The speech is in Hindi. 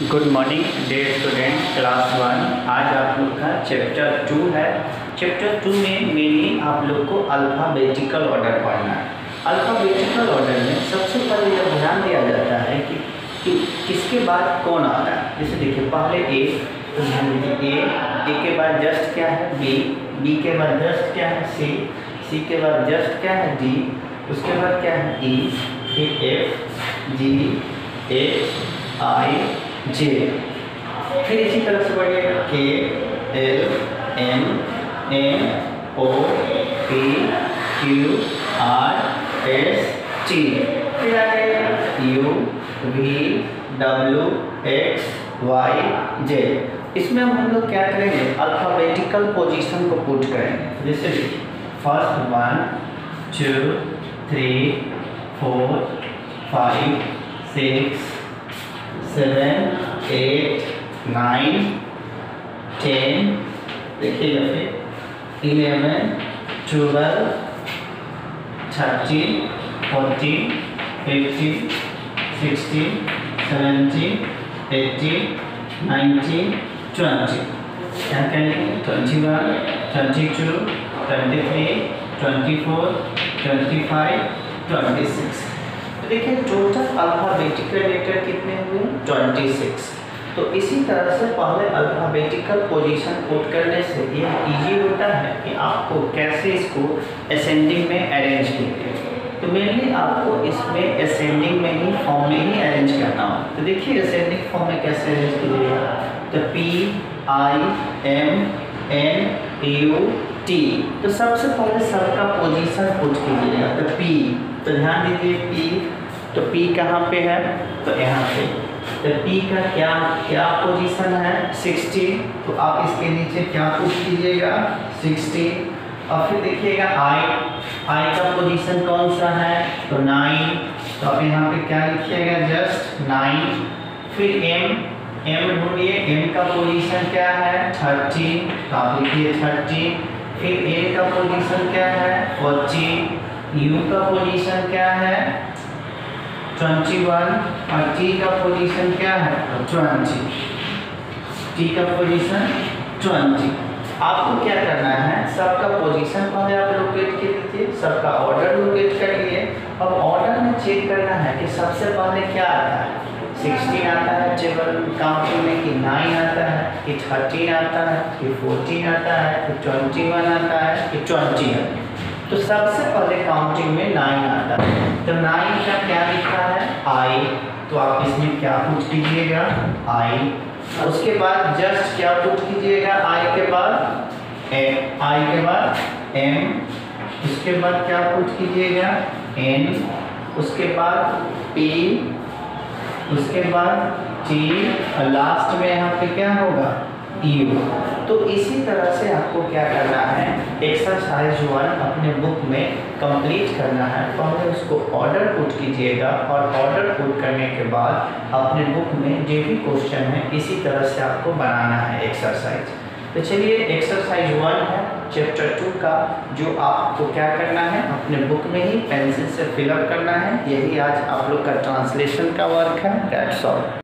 Good morning dear student class one आज आप लोग का चैप्टर टू है। चैप्टर टू में मेनली आप लोग को अल्फ़ाबेटिकल ऑर्डर पढ़ना है। अल्फ़ाबेटिकल ऑर्डर में सबसे पहले यह ध्यान दिया जाता है कि, कि किसके बाद कौन आता है? जैसे देखिए पहले ए ए ए के बाद जस्ट क्या है? बी बी के बाद जस्ट क्या है? सी सी के बाद जस्ट क्या है? डी उसके बाद क्या है? ई फिर F ji H I J. फिर इसी तरह से बढ़िएगा K L M N O P Q R S T फिर आ जाएगा U V W X Y J इसमें हम हम लोग क्या करेंगे? अल्फ़ाबेटिकल पोजीशन को पुट करेंगे। जैसे first one two three four five six seven eight nine ten देखिएगा फिर eleven twelve thirteen fourteen fifteen sixteen seventeen eighteen nineteen twenty क्या कहेंगे twenty one twenty two twenty three twenty four twenty five twenty six देखिए टोटल अल्फ़ाबेटिकल लेटर कितने हुए? ट्वेंटी सिक्स तो इसी तरह से पहले अल्फ़ाबेटिकल पोजीशन कोट करने से ये इजी होता है कि आपको कैसे इसको असेंडिंग में अरेंज कीजिए तो मेनली आपको इसमें असेंडिंग में ही फॉर्म में ही अरेंज करना हो। तो देखिए असेंडिंग फॉर्म में कैसे अरेंज कीजिएगा तो P I M N U T तो सबसे पहले सबका पोजीशन पुट कीजिएगा तो पी तो ध्यान दीजिए पी तो पी कहाँ पे है? तो यहाँ पे। तो पी का क्या क्या पोजीशन है? सिक्सटी तो आप इसके नीचे क्या पुट कीजिएगा सिक्सटी और फिर देखिएगा आई आई का पोजीशन कौन सा है? तो नाइन तो आप यहाँ पे क्या लिखिएगा? जस्ट नाइन फिर एम एम ढूंढिए एम का पोजीशन क्या है? थर्टी तो आप लिखिए थर्टी फिर ए का पोजीशन क्या है? फोर्टी यू का पोजीशन क्या है? ट्वेंटी वन और टी का पोजीशन क्या है? ट्वेंटी टी का पोजीशन ट्वेंटी आपको क्या करना है? सबका पोजीशन पहले आप लोकेट कर लीजिए। सबका ऑर्डर लोकेट कर लिए अब ऑर्डर में चेक करना है कि सबसे पहले क्या आता है। सिक्सटीन आता है टेबल काउंटिंग में कि नाइन आता है, कि थर्टीन आता है, कि फोर्टीन आता है, कि ट्वेंटी वन आता है, कि ट्वेंटी है। तो सबसे पहले काउंटिंग में नाइन आता है। तो नाइन का क्या लिखा है? आई तो आप इसमें क्या पुट कीजिएगा? आई उसके बाद जस्ट क्या पुट कीजिएगा? आई के बाद एम आई के बाद एम उसके बाद क्या पुट कीजिएगा? एन उसके बाद पी उसके बाद टी लास्ट में यहाँ पे क्या होगा? यू तो इसी तरह से आपको क्या करना है? एक्सरसाइज वन अपने बुक में कंप्लीट करना है। पहले उसको ऑर्डर पुट कीजिएगा और ऑर्डर पुट करने के बाद अपने बुक में जो भी क्वेश्चन है, इसी तरह से आपको बनाना है एक्सरसाइज तो चलिए एक्सरसाइज वन है चैप्टर टू का, जो आपको क्या करना है, अपने बुक में ही पेंसिल से फिलअप करना है। यही आज आप लोग का ट्रांसलेशन का वर्क है डेट ऑल